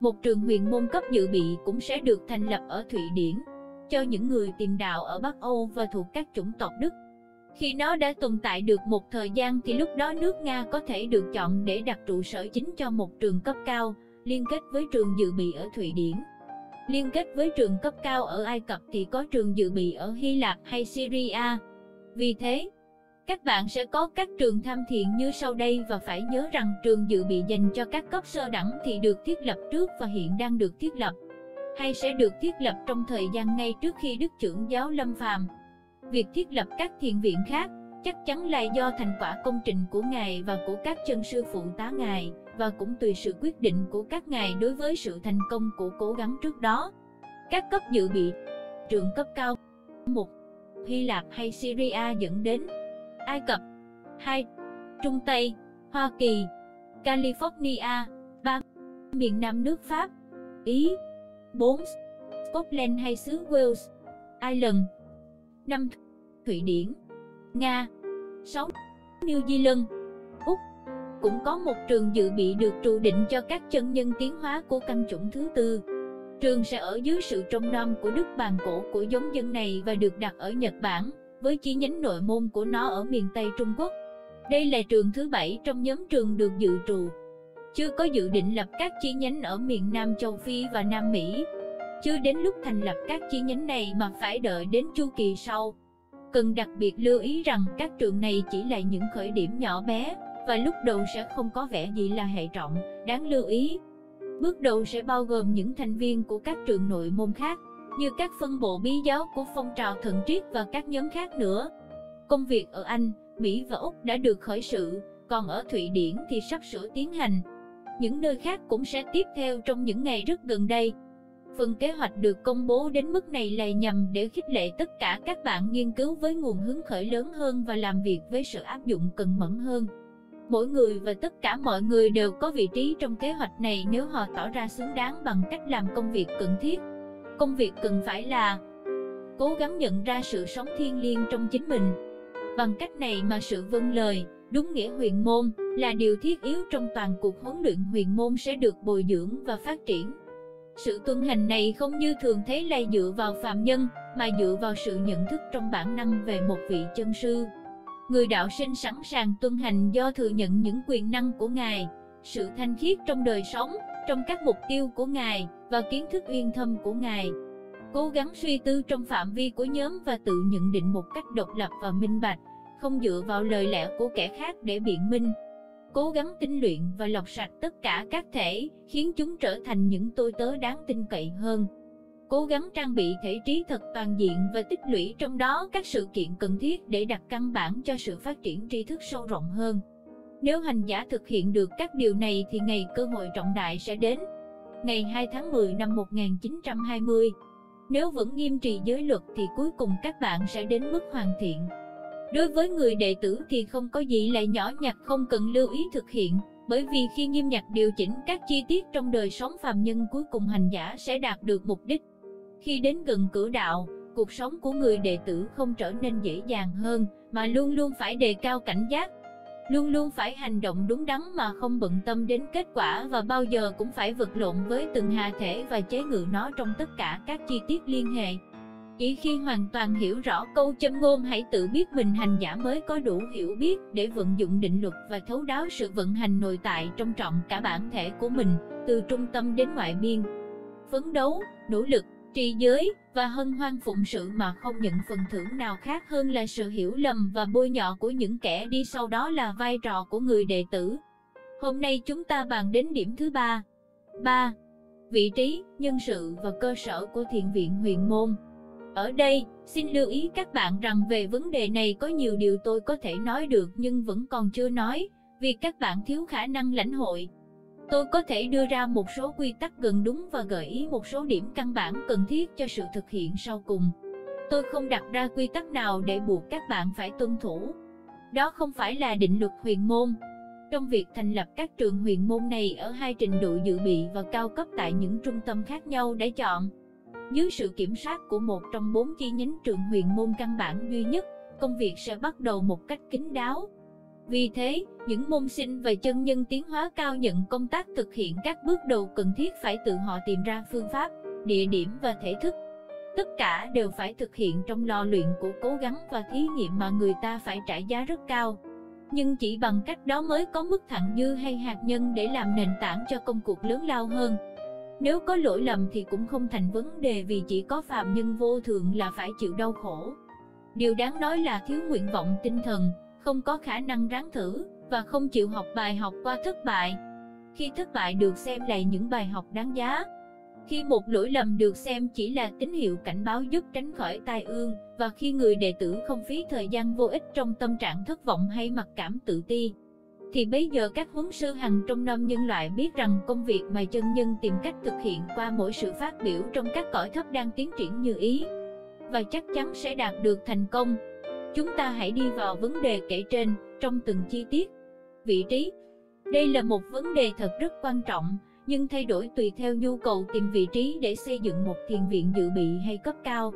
Một trường huyền môn cấp dự bị cũng sẽ được thành lập ở Thụy Điển, cho những người tìm đạo ở Bắc Âu và thuộc các chủng tộc Đức. Khi nó đã tồn tại được một thời gian thì lúc đó nước Nga có thể được chọn để đặt trụ sở chính cho một trường cấp cao, liên kết với trường dự bị ở Thụy Điển. Liên kết với trường cấp cao ở Ai Cập thì có trường dự bị ở Hy Lạp hay Syria. Vì thế, các bạn sẽ có các trường tham thiện như sau đây và phải nhớ rằng trường dự bị dành cho các cấp sơ đẳng thì được thiết lập trước và hiện đang được thiết lập, hay sẽ được thiết lập trong thời gian ngay trước khi Đức trưởng giáo lâm phàm. Việc thiết lập các thiền viện khác chắc chắn là do thành quả công trình của Ngài và của các chân sư phụ tá Ngài, và cũng tùy sự quyết định của các Ngài đối với sự thành công của cố gắng trước đó. Các cấp dự bị trường cấp cao một Hy Lạp hay Syria dẫn đến Ai Cập 2. Trung Tây, Hoa Kỳ, California 3. Miền Nam nước Pháp, Ý 4. Scotland hay xứ Wales, Ireland 5. Thụy Điển, Nga 6. New Zealand, Úc Cũng có một trường dự bị được trụ định cho các chân nhân tiến hóa của căn chủng thứ tư Trường sẽ ở dưới sự trông nom của Đức bàn cổ của giống dân này và được đặt ở Nhật Bản với chi nhánh nội môn của nó ở miền Tây Trung Quốc. Đây là trường thứ bảy trong nhóm trường được dự trù. Chưa có dự định lập các chi nhánh ở miền Nam châu Phi và Nam Mỹ. Chưa đến lúc thành lập các chi nhánh này mà phải đợi đến chu kỳ sau. Cần đặc biệt lưu ý rằng các trường này chỉ là những khởi điểm nhỏ bé, và lúc đầu sẽ không có vẻ gì là hệ trọng, đáng lưu ý. Bước đầu sẽ bao gồm những thành viên của các trường nội môn khác, như các phân bộ bí giáo của phong trào thượng triết và các nhóm khác nữa. Công việc ở Anh, Mỹ và Úc đã được khởi sự, còn ở Thụy Điển thì sắp sửa tiến hành. Những nơi khác cũng sẽ tiếp theo trong những ngày rất gần đây. Phần kế hoạch được công bố đến mức này là nhằm để khích lệ tất cả các bạn nghiên cứu với nguồn hứng khởi lớn hơn và làm việc với sự áp dụng cần mẫn hơn. Mỗi người và tất cả mọi người đều có vị trí trong kế hoạch này nếu họ tỏ ra xứng đáng bằng cách làm công việc cần thiết. Công việc cần phải là cố gắng nhận ra sự sống thiên liêng trong chính mình. Bằng cách này mà sự vâng lời, đúng nghĩa huyền môn, là điều thiết yếu trong toàn cuộc huấn luyện huyền môn sẽ được bồi dưỡng và phát triển. Sự tuân hành này không như thường thấy là dựa vào phạm nhân, mà dựa vào sự nhận thức trong bản năng về một vị chân sư. Người đạo sinh sẵn sàng tuân hành do thừa nhận những quyền năng của Ngài, sự thanh khiết trong đời sống, trong các mục tiêu của Ngài và kiến thức uyên thâm của Ngài. Cố gắng suy tư trong phạm vi của nhóm và tự nhận định một cách độc lập và minh bạch, không dựa vào lời lẽ của kẻ khác để biện minh. Cố gắng tinh luyện và lọc sạch tất cả các thể, khiến chúng trở thành những tôi tớ đáng tin cậy hơn. Cố gắng trang bị thể trí thật toàn diện và tích lũy trong đó các sự kiện cần thiết để đặt căn bản cho sự phát triển tri thức sâu rộng hơn. Nếu hành giả thực hiện được các điều này thì ngày cơ hội trọng đại sẽ đến. Ngày 2 tháng 10 năm 1920, nếu vẫn nghiêm trì giới luật thì cuối cùng các bạn sẽ đến mức hoàn thiện. Đối với người đệ tử thì không có gì là nhỏ nhặt không cần lưu ý thực hiện, bởi vì khi nghiêm nhặt điều chỉnh các chi tiết trong đời sống phàm nhân cuối cùng hành giả sẽ đạt được mục đích. Khi đến gần cửa đạo, cuộc sống của người đệ tử không trở nên dễ dàng hơn, mà luôn luôn phải đề cao cảnh giác, luôn luôn phải hành động đúng đắn mà không bận tâm đến kết quả và bao giờ cũng phải vật lộn với từng hà thể và chế ngự nó trong tất cả các chi tiết liên hệ. Chỉ khi hoàn toàn hiểu rõ câu châm ngôn hãy tự biết mình hành giả mới có đủ hiểu biết để vận dụng định luật và thấu đáo sự vận hành nội tại trong trọng cả bản thể của mình, từ trung tâm đến ngoại biên. Phấn đấu, nỗ lực, trì giới và hân hoan phụng sự mà không nhận phần thưởng nào khác hơn là sự hiểu lầm và bôi nhọ của những kẻ đi sau đó là vai trò của người đệ tử. Hôm nay chúng ta bàn đến điểm thứ ba. 3. Vị trí, nhân sự và cơ sở của thiện viện huyền môn. Ở đây, xin lưu ý các bạn rằng về vấn đề này có nhiều điều tôi có thể nói được nhưng vẫn còn chưa nói, vì các bạn thiếu khả năng lãnh hội. Tôi có thể đưa ra một số quy tắc gần đúng và gợi ý một số điểm căn bản cần thiết cho sự thực hiện sau cùng. Tôi không đặt ra quy tắc nào để buộc các bạn phải tuân thủ. Đó không phải là định luật huyền môn. Trong việc thành lập các trường huyền môn này ở hai trình độ dự bị và cao cấp tại những trung tâm khác nhau để chọn, dưới sự kiểm soát của một trong bốn chi nhánh trường huyền môn căn bản duy nhất, công việc sẽ bắt đầu một cách kín đáo, vì thế, những môn sinh và chân nhân tiến hóa cao nhận công tác thực hiện các bước đầu cần thiết phải tự họ tìm ra phương pháp, địa điểm và thể thức. Tất cả đều phải thực hiện trong lò luyện của cố gắng và thí nghiệm mà người ta phải trả giá rất cao. Nhưng chỉ bằng cách đó mới có mức thặng dư hay hạt nhân để làm nền tảng cho công cuộc lớn lao hơn. Nếu có lỗi lầm thì cũng không thành vấn đề vì chỉ có phàm nhân vô thường là phải chịu đau khổ. Điều đáng nói là thiếu nguyện vọng tinh thần, không có khả năng ráng thử, và không chịu học bài học qua thất bại. Khi thất bại được xem là những bài học đáng giá. Khi một lỗi lầm được xem chỉ là tín hiệu cảnh báo giúp tránh khỏi tai ương, và khi người đệ tử không phí thời gian vô ích trong tâm trạng thất vọng hay mặc cảm tự ti, thì bây giờ các huấn sư hằng trong năm nhân loại biết rằng công việc mà chân nhân tìm cách thực hiện qua mỗi sự phát biểu trong các cõi thấp đang tiến triển như ý và chắc chắn sẽ đạt được thành công. Chúng ta hãy đi vào vấn đề kể trên trong từng chi tiết. Vị trí Đây là một vấn đề thật rất quan trọng, nhưng thay đổi tùy theo nhu cầu tìm vị trí để xây dựng một thiền viện dự bị hay cấp cao.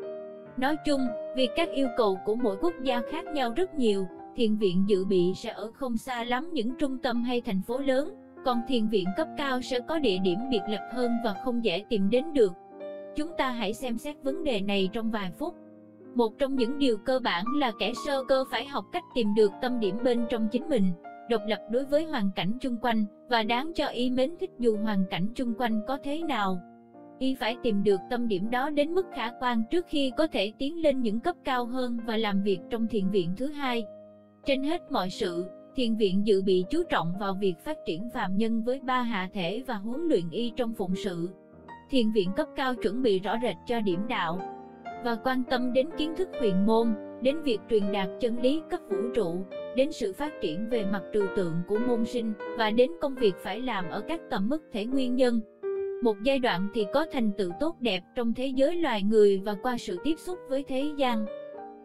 Nói chung, vì các yêu cầu của mỗi quốc gia khác nhau rất nhiều, thiền viện dự bị sẽ ở không xa lắm những trung tâm hay thành phố lớn, còn thiền viện cấp cao sẽ có địa điểm biệt lập hơn và không dễ tìm đến được. Chúng ta hãy xem xét vấn đề này trong vài phút. Một trong những điều cơ bản là kẻ sơ cơ phải học cách tìm được tâm điểm bên trong chính mình, độc lập đối với hoàn cảnh chung quanh, và đáng cho y mến thích dù hoàn cảnh chung quanh có thế nào. Y phải tìm được tâm điểm đó đến mức khả quan trước khi có thể tiến lên những cấp cao hơn và làm việc trong thiền viện thứ hai. Trên hết mọi sự, thiền viện dự bị chú trọng vào việc phát triển phạm nhân với ba hạ thể và huấn luyện y trong phụng sự. Thiền viện cấp cao chuẩn bị rõ rệt cho điểm đạo và quan tâm đến kiến thức huyền môn, đến việc truyền đạt chân lý cấp vũ trụ, đến sự phát triển về mặt trừu tượng của môn sinh và đến công việc phải làm ở các tầm mức thể nguyên nhân. Một giai đoạn thì có thành tựu tốt đẹp trong thế giới loài người và qua sự tiếp xúc với thế gian.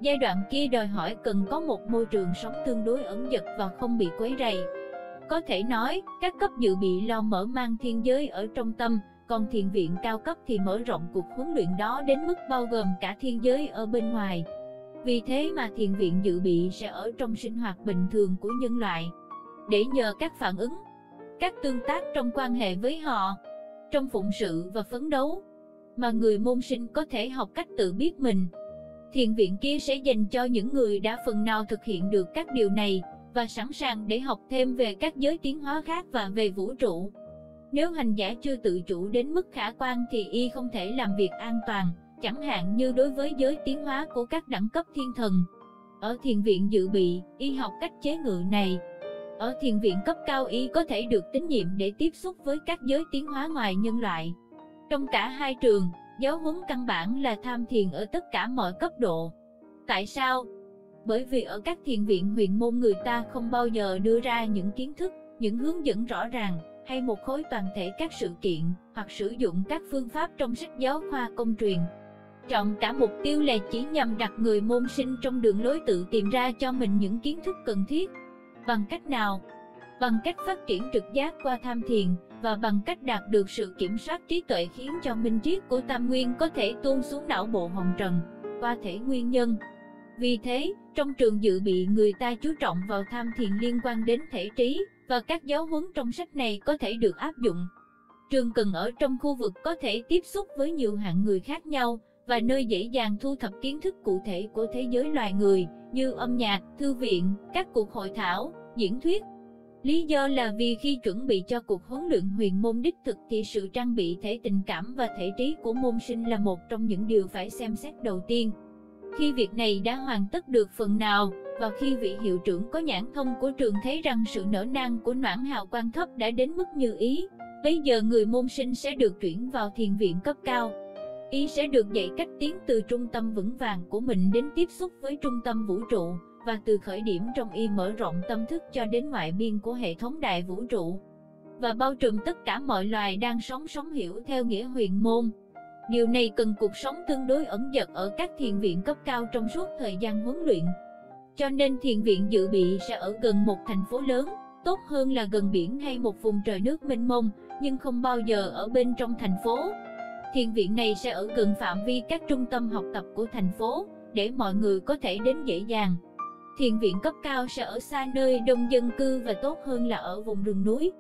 Giai đoạn kia đòi hỏi cần có một môi trường sống tương đối ẩn dật và không bị quấy rầy. Có thể nói, các cấp dự bị lo mở mang thiên giới ở trong tâm, còn thiền viện cao cấp thì mở rộng cuộc huấn luyện đó đến mức bao gồm cả thiên giới ở bên ngoài. Vì thế mà thiền viện dự bị sẽ ở trong sinh hoạt bình thường của nhân loại. Để nhờ các phản ứng, các tương tác trong quan hệ với họ, trong phụng sự và phấn đấu, mà người môn sinh có thể học cách tự biết mình. Thiền viện kia sẽ dành cho những người đã phần nào thực hiện được các điều này, và sẵn sàng để học thêm về các giới tiến hóa khác và về vũ trụ. Nếu hành giả chưa tự chủ đến mức khả quan thì y không thể làm việc an toàn, chẳng hạn như đối với giới tiến hóa của các đẳng cấp thiên thần. Ở thiền viện dự bị, y học cách chế ngự này. Ở thiền viện cấp cao y có thể được tín nhiệm để tiếp xúc với các giới tiến hóa ngoài nhân loại. Trong cả hai trường, giáo huấn căn bản là tham thiền ở tất cả mọi cấp độ. Tại sao? Bởi vì ở các thiền viện huyền môn người ta không bao giờ đưa ra những kiến thức, những hướng dẫn rõ ràng, hay một khối toàn thể các sự kiện, hoặc sử dụng các phương pháp trong sách giáo khoa công truyền. Chọn cả mục tiêu là chỉ nhằm đặt người môn sinh trong đường lối tự tìm ra cho mình những kiến thức cần thiết. Bằng cách nào? Bằng cách phát triển trực giác qua tham thiền, và bằng cách đạt được sự kiểm soát trí tuệ khiến cho minh triết của tam nguyên có thể tuôn xuống não bộ hồng trần, qua thể nguyên nhân. Vì thế, trong trường dự bị người ta chú trọng vào tham thiền liên quan đến thể trí, và các giáo huấn trong sách này có thể được áp dụng. Trường cần ở trong khu vực có thể tiếp xúc với nhiều hạng người khác nhau, và nơi dễ dàng thu thập kiến thức cụ thể của thế giới loài người, như âm nhạc, thư viện, các cuộc hội thảo, diễn thuyết. Lý do là vì khi chuẩn bị cho cuộc huấn luyện huyền môn đích thực thì sự trang bị thể tình cảm và thể trí của môn sinh là một trong những điều phải xem xét đầu tiên. Khi việc này đã hoàn tất được phần nào, và khi vị hiệu trưởng có nhãn thông của trường thấy rằng sự nở nang của noãn hào quan thấp đã đến mức như ý, bây giờ người môn sinh sẽ được chuyển vào thiền viện cấp cao. Ý sẽ được dạy cách tiến từ trung tâm vững vàng của mình đến tiếp xúc với trung tâm vũ trụ, và từ khởi điểm trong y mở rộng tâm thức cho đến ngoại biên của hệ thống đại vũ trụ, và bao trùm tất cả mọi loài đang sống sống hiểu theo nghĩa huyền môn. Điều này cần cuộc sống tương đối ẩn dật ở các thiền viện cấp cao trong suốt thời gian huấn luyện. Cho nên thiền viện dự bị sẽ ở gần một thành phố lớn, tốt hơn là gần biển hay một vùng trời nước mênh mông, nhưng không bao giờ ở bên trong thành phố. Thiền viện này sẽ ở gần phạm vi các trung tâm học tập của thành phố, để mọi người có thể đến dễ dàng. thiền viện cấp cao sẽ ở xa nơi đông dân cư và tốt hơn là ở vùng rừng núi.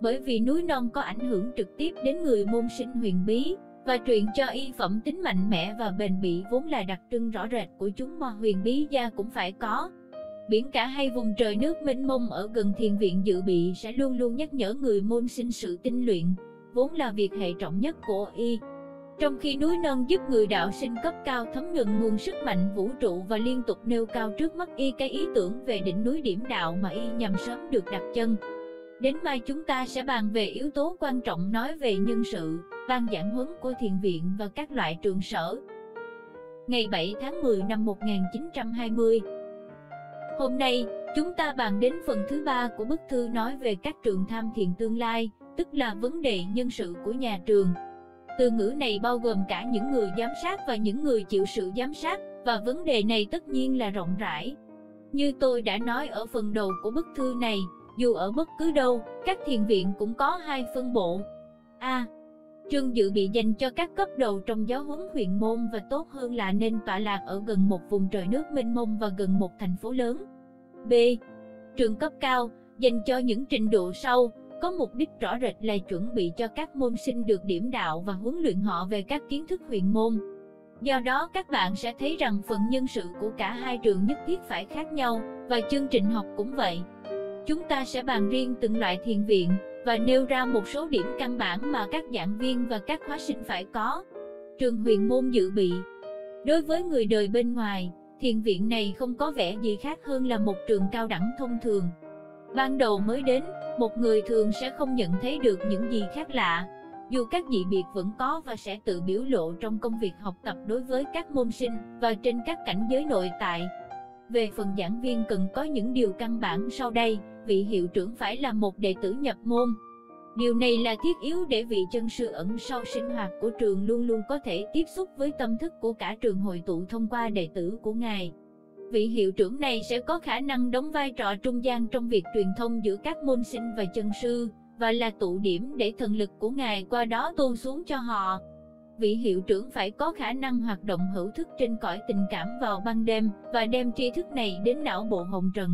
Bởi vì núi non có ảnh hưởng trực tiếp đến người môn sinh huyền bí, và truyền cho y phẩm tính mạnh mẽ và bền bỉ vốn là đặc trưng rõ rệt của chúng mà huyền bí gia cũng phải có. Biển cả hay vùng trời nước mênh mông ở gần thiền viện dự bị sẽ luôn luôn nhắc nhở người môn sinh sự tinh luyện, vốn là việc hệ trọng nhất của y. Trong khi núi non giúp người đạo sinh cấp cao thấm nhuần nguồn sức mạnh vũ trụ và liên tục nêu cao trước mắt y cái ý tưởng về đỉnh núi điểm đạo mà y nhằm sớm được đặt chân. Đến mai chúng ta sẽ bàn về yếu tố quan trọng nói về nhân sự, ban giảng huấn của thiền viện và các loại trường sở. Ngày 7 tháng 10 năm 1920 Hôm nay, chúng ta bàn đến phần thứ ba của bức thư nói về các trường tham thiền tương lai, tức là vấn đề nhân sự của nhà trường. Từ ngữ này bao gồm cả những người giám sát và những người chịu sự giám sát, và vấn đề này tất nhiên là rộng rãi. Như tôi đã nói ở phần đầu của bức thư này, dù ở bất cứ đâu, các thiền viện cũng có hai phân bộ. A. Trường dự bị dành cho các cấp đầu trong giáo huấn huyền môn và tốt hơn là nên tọa lạc ở gần một vùng trời nước mênh mông và gần một thành phố lớn. B. Trường cấp cao, dành cho những trình độ sau, có mục đích rõ rệt là chuẩn bị cho các môn sinh được điểm đạo và huấn luyện họ về các kiến thức huyền môn. Do đó các bạn sẽ thấy rằng phần nhân sự của cả hai trường nhất thiết phải khác nhau, và chương trình học cũng vậy. Chúng ta sẽ bàn riêng từng loại thiền viện, và nêu ra một số điểm căn bản mà các giảng viên và các khóa sinh phải có. Trường huyền môn dự bị Đối với người đời bên ngoài, thiền viện này không có vẻ gì khác hơn là một trường cao đẳng thông thường. Ban đầu mới đến, một người thường sẽ không nhận thấy được những gì khác lạ, dù các dị biệt vẫn có và sẽ tự biểu lộ trong công việc học tập đối với các môn sinh và trên các cảnh giới nội tại. Về phần giảng viên cần có những điều căn bản sau đây, vị hiệu trưởng phải là một đệ tử nhập môn. Điều này là thiết yếu để vị chân sư ẩn sau sinh hoạt của trường luôn luôn có thể tiếp xúc với tâm thức của cả trường hội tụ thông qua đệ tử của ngài. Vị hiệu trưởng này sẽ có khả năng đóng vai trò trung gian trong việc truyền thông giữa các môn sinh và chân sư, và là tụ điểm để thần lực của ngài qua đó tuôn xuống cho họ. Vị hiệu trưởng phải có khả năng hoạt động hữu thức trên cõi tình cảm vào ban đêm và đem tri thức này đến não bộ hồng trần.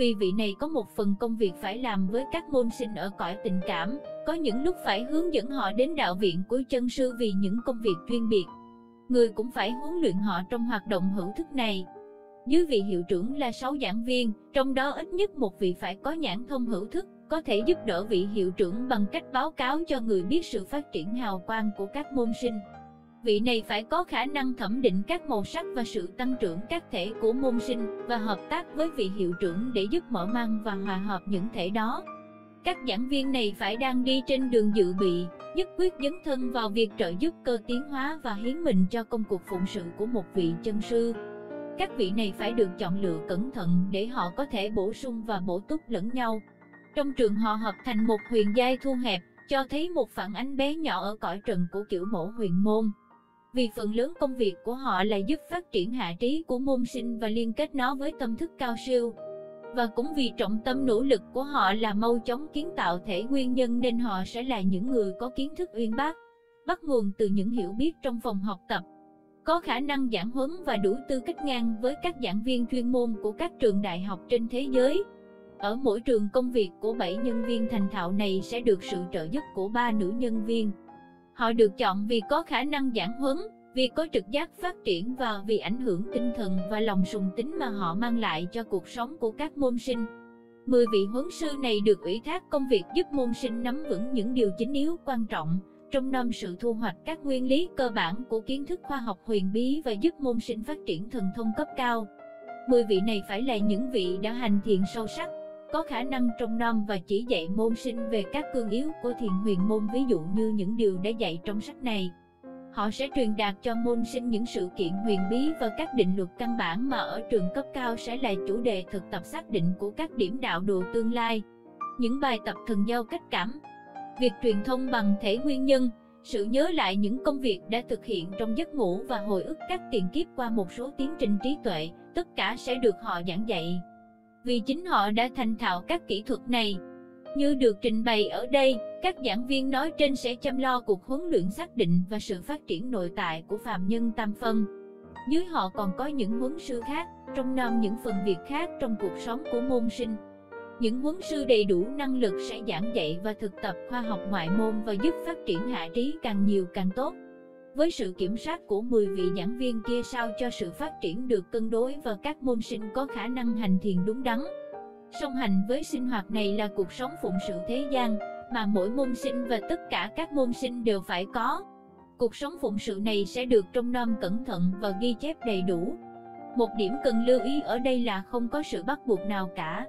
Vì vị này có một phần công việc phải làm với các môn sinh ở cõi tình cảm, có những lúc phải hướng dẫn họ đến đạo viện của chân sư vì những công việc chuyên biệt. Người cũng phải huấn luyện họ trong hoạt động hữu thức này. Dưới vị hiệu trưởng là 6 giảng viên, trong đó ít nhất một vị phải có nhãn thông hữu thức, có thể giúp đỡ vị hiệu trưởng bằng cách báo cáo cho người biết sự phát triển hào quang của các môn sinh. Vị này phải có khả năng thẩm định các màu sắc và sự tăng trưởng các thể của môn sinh và hợp tác với vị hiệu trưởng để giúp mở mang và hòa hợp những thể đó. Các giảng viên này phải đang đi trên đường dự bị, nhất quyết dấn thân vào việc trợ giúp cơ tiến hóa và hiến mình cho công cuộc phụng sự của một vị chân sư. Các vị này phải được chọn lựa cẩn thận để họ có thể bổ sung và bổ túc lẫn nhau. Trong trường họ hợp thành một huyền giai thu hẹp, cho thấy một phản ánh bé nhỏ ở cõi trần của kiểu mẫu huyền môn vì phần lớn công việc của họ là giúp phát triển hạ trí của môn sinh và liên kết nó với tâm thức cao siêu. Và cũng vì trọng tâm nỗ lực của họ là mau chóng kiến tạo thể nguyên nhân nên họ sẽ là những người có kiến thức uyên bác, bắt nguồn từ những hiểu biết trong phòng học tập, có khả năng giảng huấn và đủ tư cách ngang với các giảng viên chuyên môn của các trường đại học trên thế giới. Ở mỗi trường công việc của 7 nhân viên thành thạo này sẽ được sự trợ giúp của ba nữ nhân viên. Họ được chọn vì có khả năng giảng huấn, vì có trực giác phát triển và vì ảnh hưởng tinh thần và lòng sùng tính mà họ mang lại cho cuộc sống của các môn sinh. Mười vị huấn sư này được ủy thác công việc giúp môn sinh nắm vững những điều chính yếu quan trọng, trong năm sự thu hoạch các nguyên lý cơ bản của kiến thức khoa học huyền bí và giúp môn sinh phát triển thần thông cấp cao. Mười vị này phải là những vị đã hành thiện sâu sắc, có khả năng trong năm và chỉ dạy môn sinh về các cương yếu của thiền huyền môn ví dụ như những điều đã dạy trong sách này. Họ sẽ truyền đạt cho môn sinh những sự kiện huyền bí và các định luật căn bản mà ở trường cấp cao sẽ là chủ đề thực tập xác định của các điểm đạo đồ tương lai. Những bài tập thần giao cách cảm, việc truyền thông bằng thể nguyên nhân, sự nhớ lại những công việc đã thực hiện trong giấc ngủ và hồi ức các tiền kiếp qua một số tiến trình trí tuệ, tất cả sẽ được họ giảng dạy vì chính họ đã thành thạo các kỹ thuật này. Như được trình bày ở đây, các giảng viên nói trên sẽ chăm lo cuộc huấn luyện xác định và sự phát triển nội tại của phạm nhân tam phân. Dưới họ còn có những huấn sư khác, trong năm những phần việc khác trong cuộc sống của môn sinh. Những huấn sư đầy đủ năng lực sẽ giảng dạy và thực tập khoa học ngoại môn và giúp phát triển hạ trí càng nhiều càng tốt. Với sự kiểm soát của 10 vị giảng viên kia sao cho sự phát triển được cân đối và các môn sinh có khả năng hành thiền đúng đắn. Song hành với sinh hoạt này là cuộc sống phụng sự thế gian, mà mỗi môn sinh và tất cả các môn sinh đều phải có. Cuộc sống phụng sự này sẽ được trông nom cẩn thận và ghi chép đầy đủ. Một điểm cần lưu ý ở đây là không có sự bắt buộc nào cả.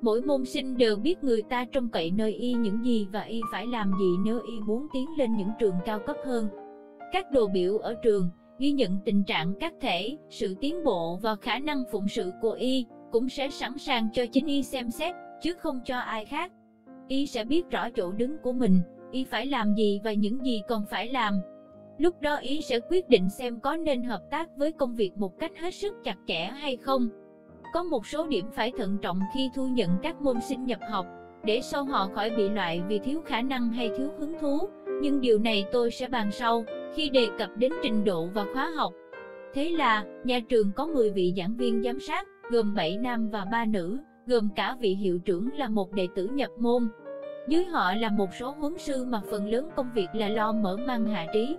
Mỗi môn sinh đều biết người ta trông cậy nơi y những gì và y phải làm gì nếu y muốn tiến lên những trường cao cấp hơn. Các đồ biểu ở trường ghi nhận tình trạng các thể, sự tiến bộ và khả năng phụng sự của y cũng sẽ sẵn sàng cho chính y xem xét, chứ không cho ai khác. Y sẽ biết rõ chỗ đứng của mình, y phải làm gì và những gì còn phải làm. Lúc đó y sẽ quyết định xem có nên hợp tác với công việc một cách hết sức chặt chẽ hay không. Có một số điểm phải thận trọng khi thu nhận các môn sinh nhập học, để sau họ khỏi bị loại vì thiếu khả năng hay thiếu hứng thú, nhưng điều này tôi sẽ bàn sau, khi đề cập đến trình độ và khóa học. Thế là, nhà trường có 10 vị giảng viên giám sát, gồm 7 nam và 3 nữ, gồm cả vị hiệu trưởng là một đệ tử nhập môn. Dưới họ là một số huấn sư mà phần lớn công việc là lo mở mang hạ trí,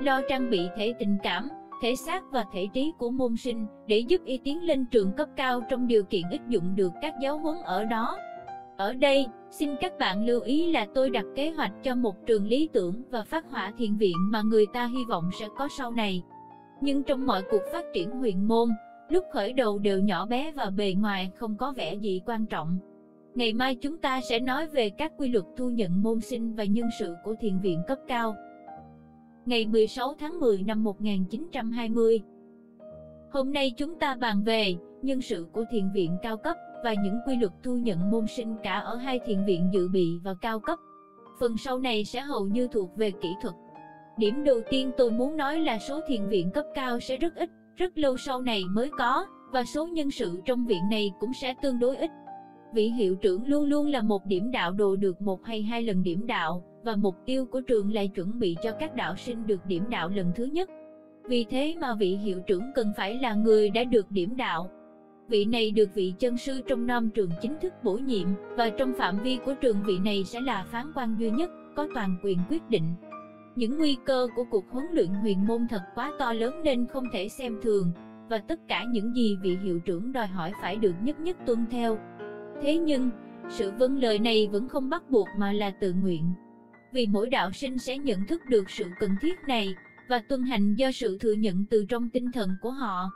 lo trang bị thể tình cảm, thể xác và thể trí của môn sinh để giúp y tiến lên trường cấp cao trong điều kiện ít dụng được các giáo huấn ở đó. Ở đây, xin các bạn lưu ý là tôi đặt kế hoạch cho một trường lý tưởng và phát hỏa thiện viện mà người ta hy vọng sẽ có sau này. Nhưng trong mọi cuộc phát triển huyền môn, lúc khởi đầu đều nhỏ bé và bề ngoài không có vẻ gì quan trọng. Ngày mai chúng ta sẽ nói về các quy luật thu nhận môn sinh và nhân sự của thiền viện cấp cao ngày 16 tháng 10 năm 1920. Hôm nay chúng ta bàn về nhân sự của thiền viện cao cấp và những quy luật thu nhận môn sinh cả ở hai thiền viện dự bị và cao cấp. Phần sau này sẽ hầu như thuộc về kỹ thuật. Điểm đầu tiên tôi muốn nói là số thiền viện cấp cao sẽ rất ít, rất lâu sau này mới có, và số nhân sự trong viện này cũng sẽ tương đối ít. Vị hiệu trưởng luôn luôn là một điểm đạo đồ được một hay hai lần điểm đạo, và mục tiêu của trường là chuẩn bị cho các đạo sinh được điểm đạo lần thứ nhất. Vì thế mà vị hiệu trưởng cần phải là người đã được điểm đạo. Vị này được vị chân sư trong nam trường chính thức bổ nhiệm, và trong phạm vi của trường vị này sẽ là phán quan duy nhất, có toàn quyền quyết định. Những nguy cơ của cuộc huấn luyện huyền môn thật quá to lớn nên không thể xem thường, và tất cả những gì vị hiệu trưởng đòi hỏi phải được nhất nhất tuân theo. Thế nhưng, sự vâng lời này vẫn không bắt buộc mà là tự nguyện vì mỗi đạo sinh sẽ nhận thức được sự cần thiết này và tuân hành do sự thừa nhận từ trong tinh thần của họ.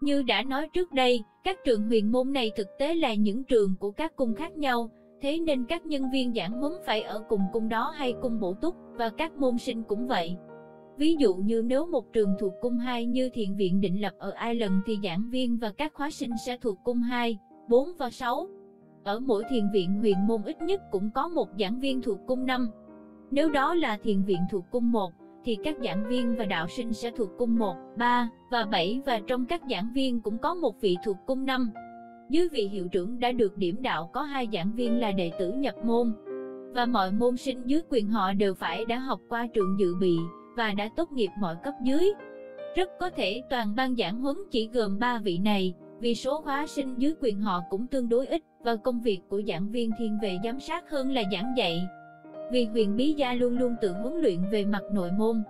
Như đã nói trước đây, các trường huyền môn này thực tế là những trường của các cung khác nhau, thế nên các nhân viên giảng huấn phải ở cùng cung đó hay cung bổ túc, và các môn sinh cũng vậy. Ví dụ như nếu một trường thuộc cung 2 như thiện viện định lập ở Ireland thì giảng viên và các khóa sinh sẽ thuộc cung 2, 4 và 6. Ở mỗi thiền viện huyền môn ít nhất cũng có một giảng viên thuộc cung 5, nếu đó là thiền viện thuộc cung 1, thì các giảng viên và đạo sinh sẽ thuộc cung 1, 3 và 7 và trong các giảng viên cũng có một vị thuộc cung 5. Dưới vị hiệu trưởng đã được điểm đạo có hai giảng viên là đệ tử nhập môn, và mọi môn sinh dưới quyền họ đều phải đã học qua trường dự bị và đã tốt nghiệp mọi cấp dưới. Rất có thể toàn ban giảng huấn chỉ gồm 3 vị này, vì số khóa sinh dưới quyền họ cũng tương đối ít và công việc của giảng viên thiên về giám sát hơn là giảng dạy vì huyền bí gia luôn luôn tự huấn luyện về mặt nội môn,